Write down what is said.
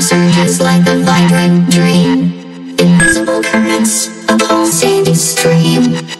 power surges like a vibrant dream. Invisible currents, a pulsating stream.